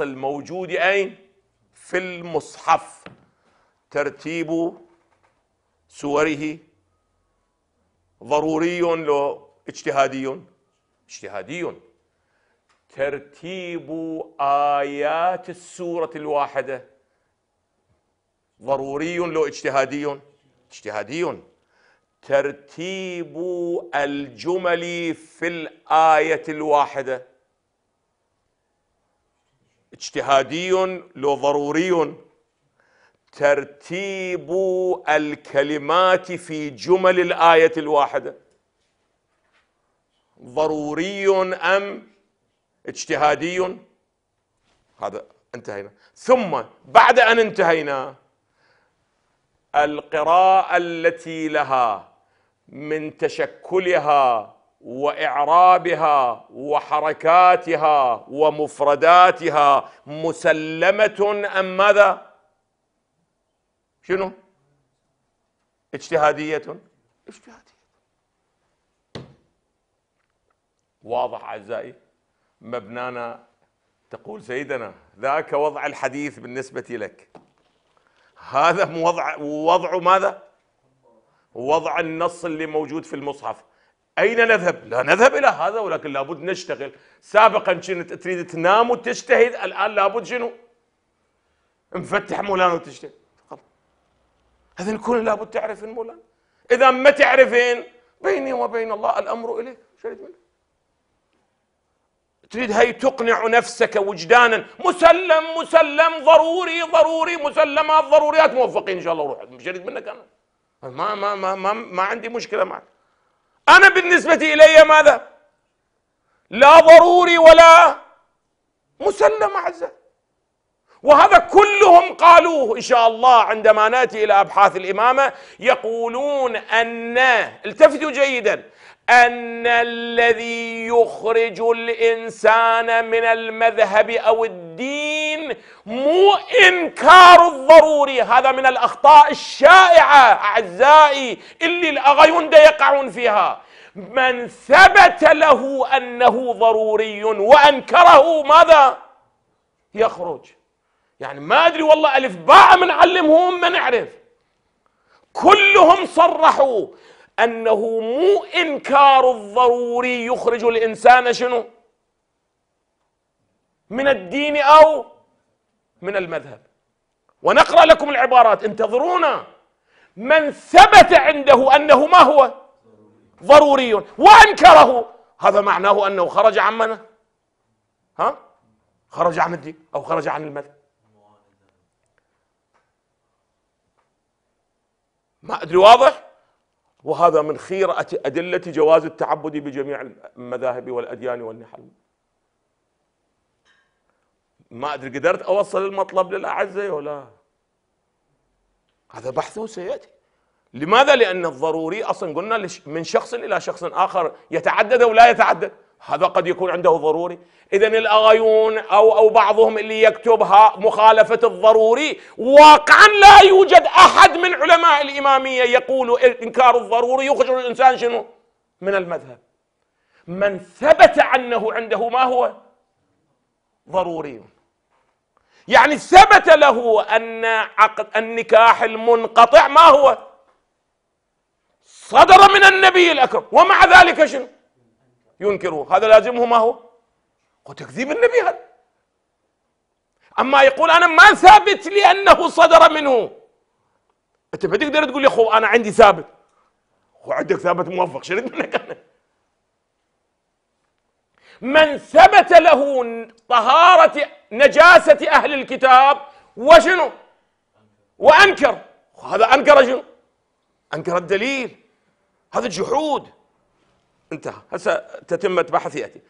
الموجود أين؟ في المصحف. ترتيب سوره ضروري لو اجتهادي اجتهادي ترتيب آيات السورة الواحدة ضروري لو اجتهادي اجتهادي ترتيب الجمل في الآية الواحدة. اجتهادي لو ضروري ترتيب الكلمات في جمل الآية الواحدة. ضروري أم اجتهادي هذا انتهينا. ثم بعد أن انتهينا القراءة التي لها من تشكلها وإعرابها وحركاتها ومفرداتها مسلمة أم ماذا؟ شنو؟ اجتهادية. اجتهادية. واضح أعزائي مبنانا تقول سيدنا ذاك وضع الحديث بالنسبة لك. هذا وضع وضع ماذا؟ وضع النص اللي موجود في المصحف. أين نذهب؟ لا نذهب إلى هذا ولكن لابد نشتغل. سابقا كنت تريد تنام وتجتهد الآن لابد شنو؟ مفتح مولانا وتجتهد. هذا الكون لابد تعرفين مولانا. إذا ما تعرفين بيني وبين الله الأمر إليك. شريت منك تريد هي تقنع نفسك وجدانا. مسلم مسلم ضروري ضروري مسلمات ضروريات موفقين إن شاء الله روح شريت منك أنا. ما ما ما ما, ما عندي مشكلة معك. أنا بالنسبة إلي ماذا؟ لا ضروري ولا مسلم عزة وهذا كلهم قالوه إن شاء الله عندما نأتي إلى أبحاث الإمامة يقولون أن التفتوا جيدا أن الذي يخرج الإنسان من المذهب أو الدين مو إنكار الضروري هذا من الأخطاء الشائعة أعزائي اللي الأغيون يقعون فيها. من ثبت له أنه ضروري وأنكره ماذا؟ يخرج. يعني ما أدري والله ألف باء من علمهم ما نعرف. كلهم صرحوا أنه مو إنكار الضروري يخرج الإنسان شنو؟ من الدين أو من المذهب. ونقرأ لكم العبارات. انتظرونا. من ثبت عنده أنه ما هو؟ ضروري. وأنكره. هذا معناه أنه خرج عن من ها؟ خرج عن الدين أو خرج عن المذهب. ما أدري واضح؟ وهذا من خيرة أدلة جواز التعبد بجميع المذاهب والأديان والنحل. ما أدري قدرت أوصل المطلب للأعزة ولا هذا بحث سيأتي. لماذا؟ لأن الضروري أصلا قلنا من شخص إلى شخص آخر يتعدد أو لا يتعدد. هذا قد يكون عنده ضروري. اذا الاغايون أو أو بعضهم اللي يكتبها مخالفة الضروري واقعا لا يوجد أحد من علماء الإمامية يقول إنكار الضروري يخرج الإنسان شنو؟ من المذهب. من ثبت عنه عنده ما هو؟ ضروري. يعني ثبت له أن عقد النكاح المنقطع ما هو؟ صدر من النبي الأكرم. ومع ذلك شنو؟ ينكره. هذا لازمه ما هو؟ هو تكذيب النبي هذا. أما يقول أنا ما ثابت لي أنه صدر منه. أنت بتقدر تقول لي أخو أنا عندي ثابت. وعندك ثابت موفق. شريت منك أنا؟ من ثبت له طهارة نجاسة أهل الكتاب وشنو؟ وأنكر. هذا أنكر شنو؟ أنكر الدليل. هذا جحود انتهى. هسه تتمة بحث يأتي.